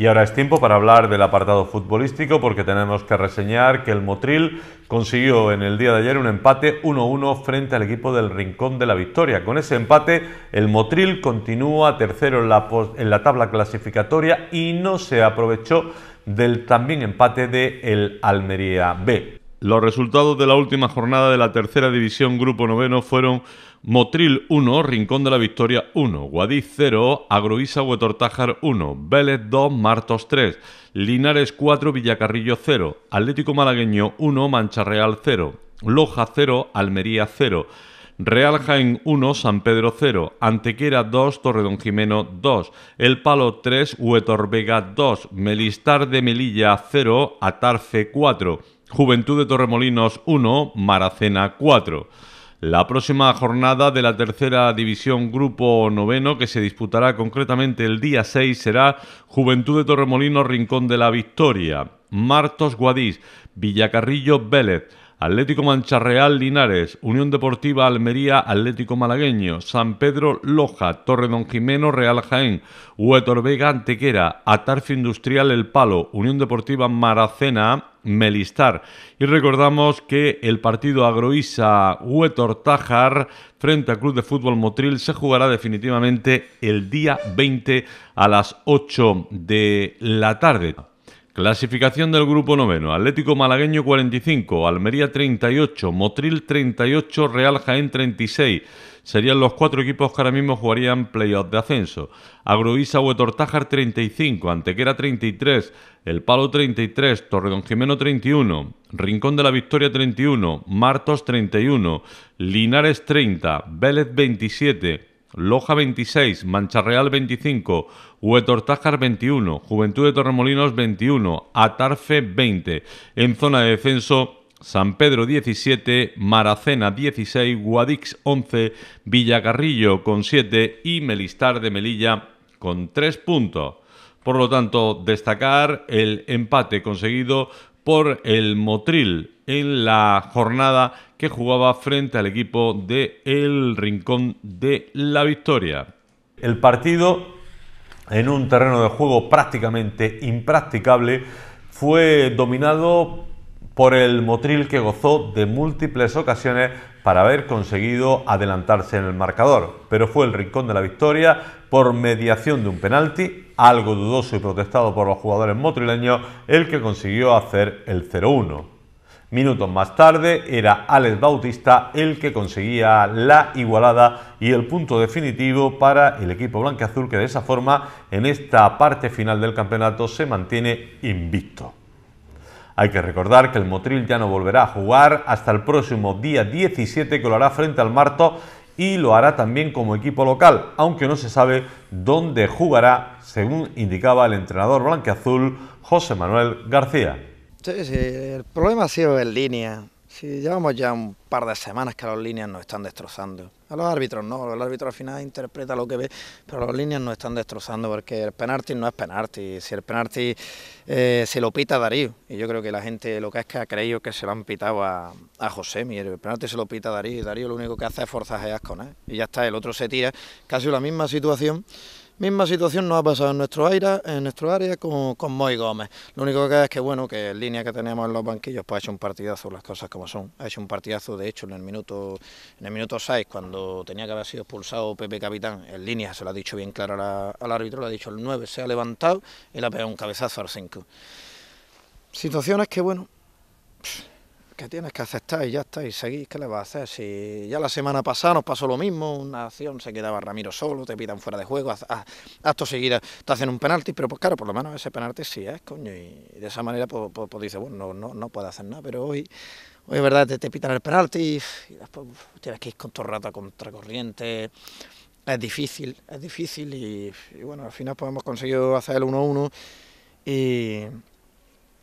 Y ahora es tiempo para hablar del apartado futbolístico porque tenemos que reseñar que el Motril consiguió en el día de ayer un empate 1-1 frente al equipo del Rincón de la Victoria. Con ese empate el Motril continúa tercero en la, en la tabla clasificatoria y no se aprovechó del también empate de el Almería B. Los resultados de la última jornada de la tercera división Grupo Noveno fueron Motril 1, Rincón de la Victoria 1, Guadix 0, Agroisa Huetortájar 1, Vélez 2, Martos 3, Linares 4, Villacarrillo 0, Atlético Malagueño 1, Mancha Real 0, Loja 0, Almería 0, Real Jaén 1, San Pedro 0, Antequera 2, Torredón Jimeno 2, El Palo 3, Huetor Vega 2, Melistar de Melilla 0, Atarfe 4, Juventud de Torremolinos 1, Maracena 4. La próxima jornada de la tercera división Grupo Noveno, que se disputará concretamente el día 6, será Juventud de Torremolinos Rincón de la Victoria, Martos Guadix, Villacarrillo Vélez, Atlético Mancharreal Linares, Unión Deportiva Almería Atlético Malagueño, San Pedro Loja, Torre Don Jimeno Real Jaén, Huetor Vega Antequera, Atarfe Industrial El Palo, Unión Deportiva Maracena Melistar. Y recordamos que el partido Agroisa Huetor Tajar frente al Club de Fútbol Motril se jugará definitivamente el día 20 a las 8 de la tarde. Clasificación del grupo noveno. Atlético Malagueño 45, Almería 38, Motril 38, Real Jaén 36. Serían los cuatro equipos que ahora mismo jugarían playoff de ascenso. Agroisa Huetortájar 35, Antequera 33, El Palo 33, Torredón Jimeno 31, Rincón de la Victoria 31, Martos 31, Linares 30, Vélez 27, Loja 26, Mancha Real 25, Huetortájar 21, Juventud de Torremolinos 21, Atarfe 20. En zona de descenso, San Pedro 17, Maracena 16, Guadix 11, Villacarrillo con 7 y Melistar de Melilla con 3 puntos. Por lo tanto, destacar el empate conseguido por el Motril en la jornada que jugaba frente al equipo de El Rincón de la Victoria. El partido en un terreno de juego prácticamente impracticable, fue dominado por el Motril que gozó de múltiples ocasiones para haber conseguido adelantarse en el marcador, pero fue el rincón de la victoria por mediación de un penalti, algo dudoso y protestado por los jugadores motrileños, el que consiguió hacer el 0-1. Minutos más tarde era Alex Bautista el que conseguía la igualada y el punto definitivo para el equipo blanqueazul que de esa forma en esta parte final del campeonato se mantiene invicto. Hay que recordar que el Motril ya no volverá a jugar hasta el próximo día 17 que lo hará frente al Marto y lo hará también como equipo local, aunque no se sabe dónde jugará, según indicaba el entrenador blanqueazul José Manuel García. Sí, sí, el problema ha sido en línea. Si llevamos ya un par de semanas que las líneas nos están destrozando. A los árbitros no, el árbitro al final interpreta lo que ve, pero las líneas nos están destrozando porque el penalti no es penalti. Si el penalti eh, se lo pita Darío, y yo creo que la gente lo que es que ha creído que se lo han pitado a, a José, el penalti se lo pita Darío, y Darío lo único que hace es forzajear con él. Y ya está, el otro se tira, casi la misma situación Misma situación nos ha pasado en nuestro área, en nuestro área con, con Moy Gómez. Lo único que es que bueno, que en línea que tenemos en los banquillos, pues ha hecho un partidazo, las cosas como son. Ha hecho un partidazo, de hecho, en el minuto, en el minuto 6, cuando tenía que haber sido expulsado Pepe Capitán, en línea, se lo ha dicho bien claro al árbitro, le ha dicho el 9, se ha levantado y le ha pegado un cabezazo al 5. Situaciones que bueno, que tienes que aceptar y ya está, y seguir, ¿qué le vas a hacer? Si ya la semana pasada nos pasó lo mismo, una acción se quedaba Ramiro solo, te pitan fuera de juego, acto seguida te hacen un penalti, pero pues claro, por lo menos ese penalti sí es, coño, y de esa manera pues, pues, pues dices, bueno, no, no, no puede hacer nada, pero hoy, hoy es verdad, te, te pitan el penalti y, después tienes que ir con todo el rato a contracorriente, es difícil, es difícil y, y bueno, al final pues hemos conseguido hacer el 1-1 y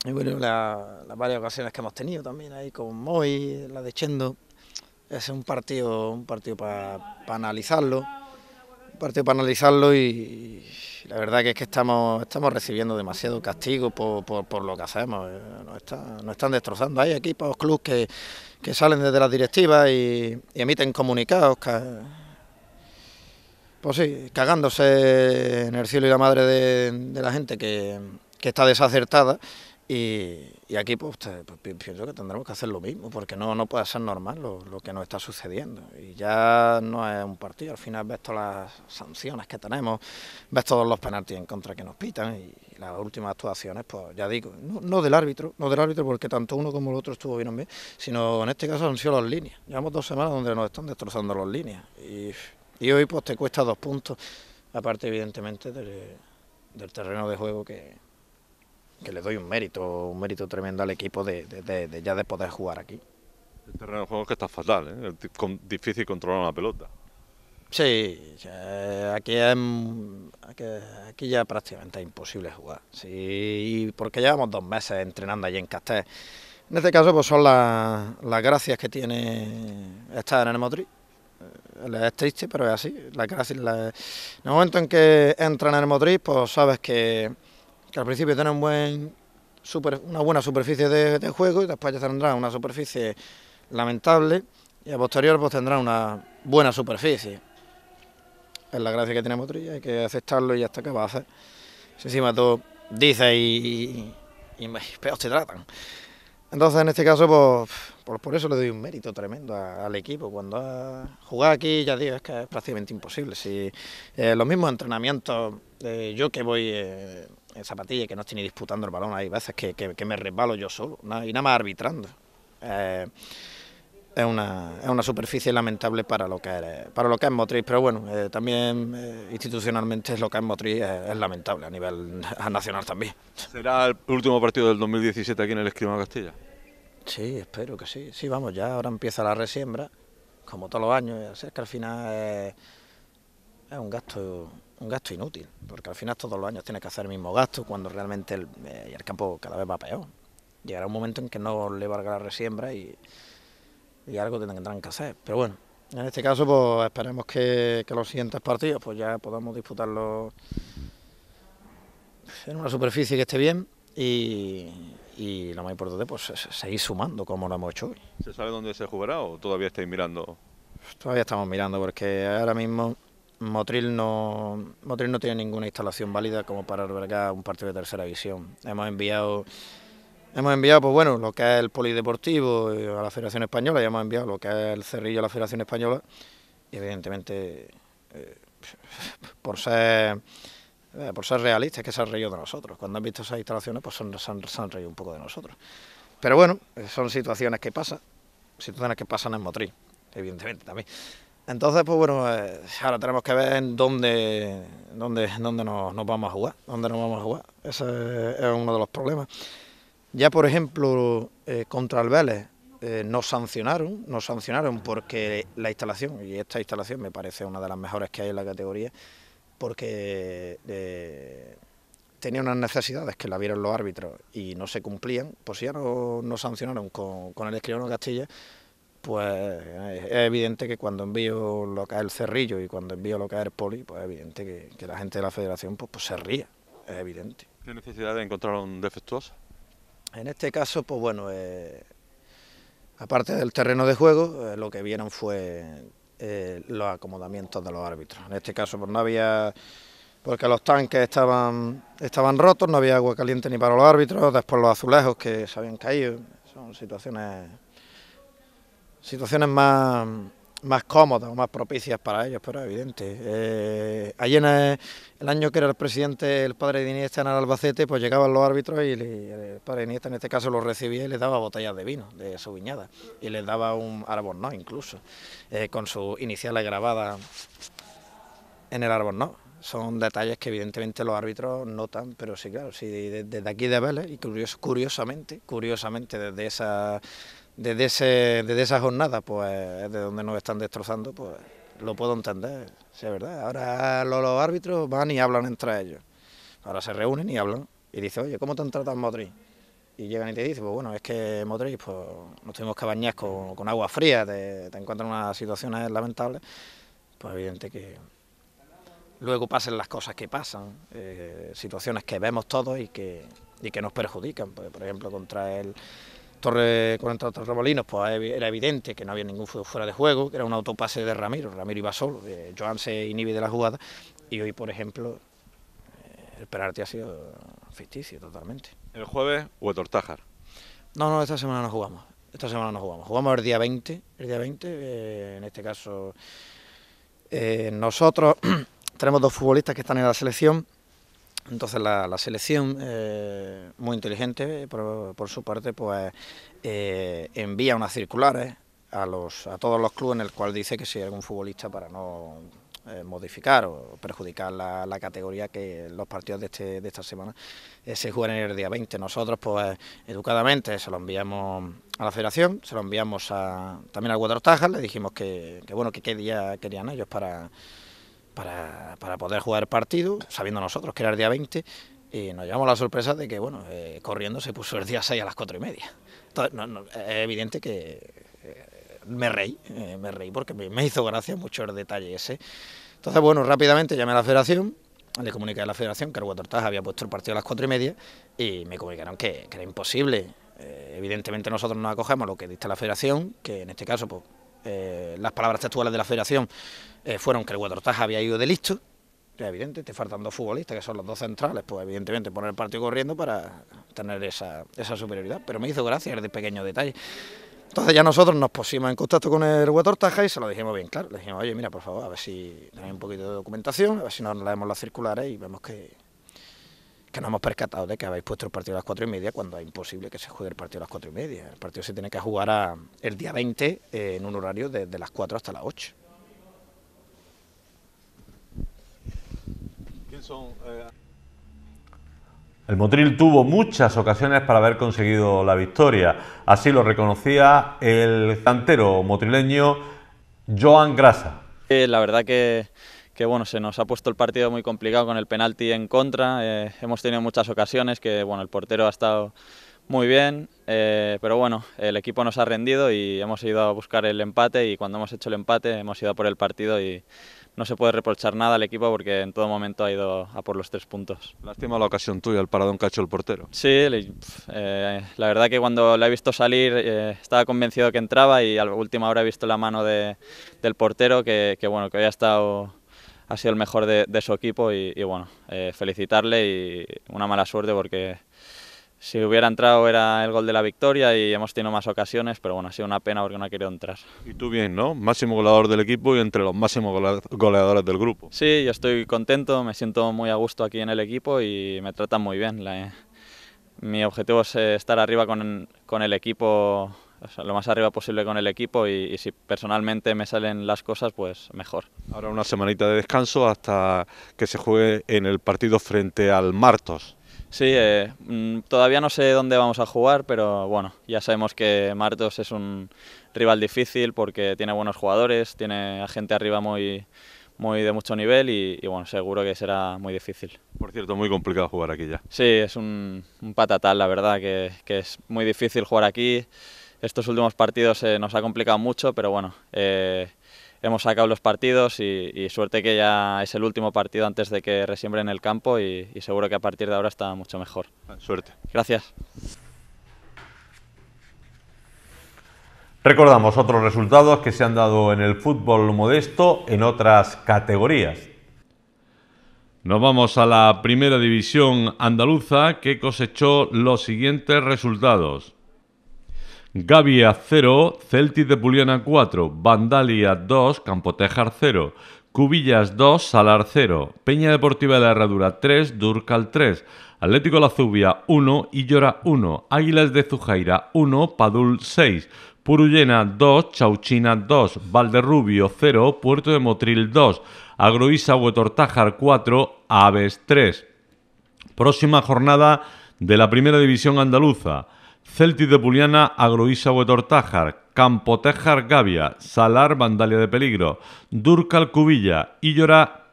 y bueno, las varias ocasiones que hemos tenido también ahí con Moy, la de Chendo, es un partido, un partido para analizarlo, un partido para analizarlo y, la verdad que es que estamos, estamos recibiendo demasiado castigo por, por, lo que hacemos, eh, nos, están destrozando. Hay equipos, clubes que, que salen desde las directivas y, emiten comunicados pues sí, cagándose en el cielo y la madre de, de la gente que, que está desacertada y, y aquí pues, pues, pi- pienso que tendremos que hacer lo mismo, porque no, no puede ser normal lo, lo que nos está sucediendo. Y ya no es un partido, al final ves todas las sanciones que tenemos, ves todos los penaltis en contra que nos pitan y las últimas actuaciones, pues ya digo, no, no del árbitro, no del árbitro porque tanto uno como el otro estuvo bien, bien, sino en este caso han sido las líneas. Llevamos dos semanas donde nos están destrozando las líneas y, y hoy pues te cuesta dos puntos, aparte evidentemente del, del terreno de juego que, que le doy un mérito, un mérito tremendo al equipo de, de- de- de ya de poder jugar aquí. El terreno de juego es que está fatal, ¿eh? Es con- difícil controlar una pelota. Sí, ya, aquí, es, aquí, aquí ya prácticamente es imposible jugar. Sí, porque llevamos dos meses entrenando allí en Castel. En este caso, pues son las, las gracias que tiene estar en el Motriz. Es triste, pero es así. Las gracias, la- en el momento en que entran en el Motriz, pues sabes que, que al principio tienen un buen super- una buena superficie de, juego y después ya tendrán una superficie lamentable y a posterior pues tendrán una buena superficie. Es la gracia que tiene Motrilla, hay que aceptarlo y ya está, ¿qué va a hacer? Si encima tú dices y, y, peor te tratan. Entonces, en este caso, pues, por, por eso le doy un mérito tremendo a- al equipo. Cuando ha- jugar aquí, ya digo, es que es prácticamente imposible. Si eh, los mismos entrenamientos, eh, yo que voy eh, zapatilla que no estoy ni disputando el balón, hay veces que, que- que me resbalo yo solo y nada más arbitrando. Eh, es una, es una superficie lamentable para lo que es, para lo que es Motriz, pero bueno, eh, también eh, institucionalmente es lo que es Motriz es, es lamentable a nivel nacional también. ¿Será el último partido del 2017 aquí en el Escrima Castilla? Sí, espero que sí. Sí, vamos, ya ahora empieza la resiembra, como todos los años, es que al final es, es un gasto un gasto inútil, porque al final todos los años tienes que hacer el mismo gasto cuando realmente el, eh, el campo cada vez va peor. Llegará un momento en que no le valga la resiembra y, y algo tendrán que hacer. Pero bueno, en este caso pues esperemos que, que los siguientes partidos pues ya podamos disputarlos en una superficie que esté bien y, y lo más importante pues se- seguir sumando como lo hemos hecho hoy. ¿Se sabe dónde se jugará o todavía estáis mirando? Todavía estamos mirando porque ahora mismo Motril no, Motril no tiene ninguna instalación válida como para albergar un partido de tercera división. Hemos enviado hemos enviado pues bueno lo que es el polideportivo eh, a la Federación Española y hemos enviado lo que es el Cerrillo a la Federación Española y evidentemente eh, por ser eh, por ser realistas que se han reído de nosotros. Cuando han visto esas instalaciones pues son- se, han, se han reído un poco de nosotros. Pero bueno, son situaciones que pasan, situaciones que pasan en Motril, evidentemente también. Entonces, pues bueno, eh, ahora tenemos que ver en dónde, dónde, dónde nos, vamos a jugar, dónde nos vamos a jugar. Ese es uno de los problemas. Ya, por ejemplo, eh, contra el Vélez eh, nos sancionaron, nos sancionaron porque la instalación, y esta instalación me parece una de las mejores que hay en la categoría, porque eh, tenía unas necesidades que la vieron los árbitros y no se cumplían, pues ya nos no sancionaron con, con el escribano Castilla, pues es evidente que cuando envío lo que es el cerrillo y cuando envío lo que es el poli, pues es evidente que, que la gente de la federación pues, pues se ría, es evidente. ¿Qué necesidad de encontrar un defectuoso? En este caso, pues bueno, eh, aparte del terreno de juego, eh, lo que vieron fue eh, los acomodamientos de los árbitros. En este caso, pues no había, porque los tanques estaban, estaban rotos, no había agua caliente ni para los árbitros, después los azulejos que se habían caído, son situaciones, situaciones más, más cómodas o más propicias para ellos, pero es evidente. Eh, allí en el, año que era el presidente, el padre de Iniesta en el Albacete, pues llegaban los árbitros y el padre de Iniesta en este caso los recibía y les daba botellas de vino de su viñada y les daba un no incluso, eh, con sus iniciales grabadas en el no Son detalles que evidentemente los árbitros notan, pero sí, claro, sí, de- desde aquí de Vélez, y curioso- curiosamente, curiosamente desde esa, desde, ese, desde esa jornada, pues es de donde nos están destrozando, pues lo puedo entender, sí, es verdad. Ahora los, los árbitros van y hablan entre ellos. Ahora se reúnen y hablan. Y dicen, oye, ¿cómo te han tratado en Motriz? Y llegan y te dicen, pues bueno, es que en Motriz pues, nos tuvimos que bañar con, con agua fría, te, te encuentran unas situaciones lamentables, pues evidente que luego pasen las cosas que pasan, eh, situaciones que vemos todos y que, y que nos perjudican. Pues, por ejemplo, contra el, Torre contra Torremolinos, pues era evidente que no había ningún fuera de juego, que era un autopase de Ramiro, Ramiro iba solo, eh, Joan se inhibe de la jugada y hoy, por ejemplo, eh, el penalti ha sido ficticio totalmente. ¿El jueves o Tájar? No, no, esta semana no jugamos, esta semana no jugamos, jugamos el día 20, el día 20, eh, en este caso nosotros tenemos dos futbolistas que están en la selección, entonces la, selección, eh, muy inteligente por, su parte, pues eh, envía unas circulares a, los, a todos los clubes en el cual dice que si hay algún futbolista para no eh, modificar o perjudicar la, categoría que los partidos de, este, de esta semana se juegan en el día 20. Nosotros, pues educadamente, se lo enviamos a la federación, se lo enviamos a, también al Guadalajara, le dijimos que, que, bueno, que qué día querían ellos para para, poder jugar partido, sabiendo nosotros que era el día 20, y nos llevamos la sorpresa de que, bueno, eh, corriendo se puso el día 6 a las 4 y media. Es evidente que eh, me reí, eh, me reí porque me, hizo gracia mucho el detalle ese. Entonces, bueno, rápidamente llamé a la federación, le comuniqué a la federación que el Guatortaz había puesto el partido a las 4 y media y me comunicaron que, era imposible. evidentemente nosotros nos acogemos a lo que dicta la federación, que en este caso, pues, las palabras textuales de la federación eh, fueron que el Guadalajara había ido de listo, es evidente, te faltan dos futbolistas, que son los dos centrales, pues evidentemente poner el partido corriendo para tener esa, superioridad, pero me hizo gracia el de pequeño detalle. Entonces ya nosotros nos pusimos en contacto con el Taja y se lo dijimos bien claro. Le dijimos, oye, mira, por favor, a ver si tenéis un poquito de documentación, a ver si nos leemos las circulares y vemos que, que nos hemos percatado de que habéis puesto el partido a las cuatro y media cuando es imposible que se juegue el partido a las cuatro y media. El partido se tiene que jugar el día 20 eh, en un horario de, de las 4 hasta las 8. Eh, el Motril tuvo muchas ocasiones para haber conseguido la victoria. Así lo reconocía el cantero motrileño Joan Grasa. La verdad que, bueno, se nos ha puesto el partido muy complicado con el penalti en contra. Eh, hemos tenido muchas ocasiones que bueno, el portero ha estado muy bien, eh, pero bueno, el equipo nos ha rendido y hemos ido a buscar el empate y cuando hemos hecho el empate hemos ido a por el partido y no se puede reprochar nada al equipo porque en todo momento ha ido a por los tres puntos. Lástima la ocasión tuya, el paradón que ha hecho el portero. Sí, eh, la verdad que cuando la he visto salir eh, estaba convencido que entraba y a la última hora he visto la mano de, del portero que, bueno, que había estado ha sido el mejor de, su equipo y, bueno, eh, felicitarle y una mala suerte porque si hubiera entrado era el gol de la victoria y hemos tenido más ocasiones, pero bueno, ha sido una pena porque no ha querido entrar. Y tú bien, ¿no? Máximo goleador del equipo y entre los máximos goleadores del grupo. Sí, yo estoy contento, me siento muy a gusto aquí en el equipo y me tratan muy bien. mi objetivo es eh, estar arriba con, con el equipo, lo más arriba posible con el equipo y, y, si personalmente me salen las cosas, pues mejor. Ahora una semanita de descanso hasta que se juegue en el partido frente al Martos. Sí, eh, mm, todavía no sé dónde vamos a jugar, pero bueno, ya sabemos que Martos es un rival difícil porque tiene buenos jugadores, tiene a gente arriba muy, muy de mucho nivel y, bueno, seguro que será muy difícil. Por cierto, muy complicado jugar aquí ya. Sí, es un, patatal, la verdad, que, que, es muy difícil jugar aquí. Estos últimos partidos eh, nos ha complicado mucho, pero bueno, eh, hemos sacado los partidos y, suerte que ya es el último partido antes de que resiembre en el campo y, y seguro que a partir de ahora está mucho mejor. Suerte. Gracias. Recordamos otros resultados que se han dado en el fútbol modesto en otras categorías. Nos vamos a la primera división andaluza que cosechó los siguientes resultados. Gavia 0, Celtic de Puliana 4, Vandalia 2, Campotejar 0, Cubillas 2, Salar 0, Peña Deportiva de la Herradura 3, Durcal 3, Atlético La Zubia 1, Illora 1, Águilas de Zujaira 1, Padul 6, Purullena 2, Chauchina 2, Valderrubio 0, Puerto de Motril 2, Agroisa Huetortájar 4, Aves 3. Próxima jornada de la Primera División Andaluza. Celtic de Puliana, Agroisa Huetortájar, Campotejar Gavia, Salar Vandalia de Peligro, Durcal Cubilla, Illora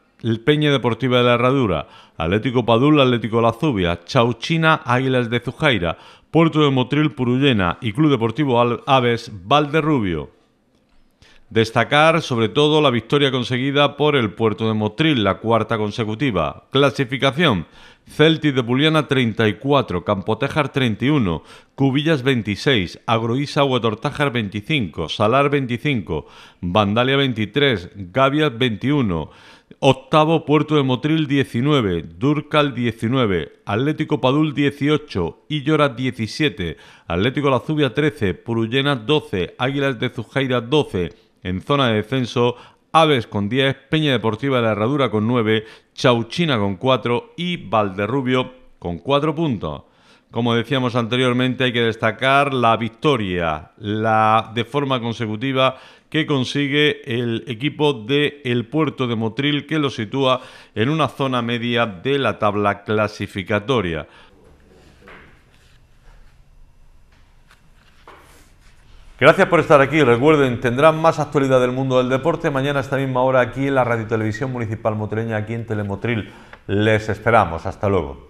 Peña Deportiva de la Herradura, Atlético Padul, Atlético La Zubia, Chauchina, Águilas de Zujaira, Puerto de Motril Purullena y Club Deportivo Aves Valderrubio. Destacar sobre todo la victoria conseguida por el Puerto de Motril, la cuarta consecutiva. Clasificación. Celtic de Buliana 34, Campotejar 31, Cubillas 26, Agroisa Huetortájar 25, Salar 25, Vandalia 23, Gavias 21, Octavo Puerto de Motril 19, Durcal 19, Atlético Padul 18, Illora 17, Atlético La Zubia 13, Purullena 12, Águilas de Zujaira 12, en zona de descenso Aves con 10, Peña Deportiva de la Herradura con 9, Chauchina con 4 y Valderrubio con 4 puntos. Como decíamos anteriormente, hay que destacar la victoria, la de forma consecutiva que consigue el equipo de El Puerto de Motril, que lo sitúa en una zona media de la tabla clasificatoria. Gracias por estar aquí. Recuerden, tendrán más actualidad del mundo del deporte mañana a esta misma hora aquí en la Radio Televisión Municipal Motrileña, aquí en Telemotril. Les esperamos. Hasta luego.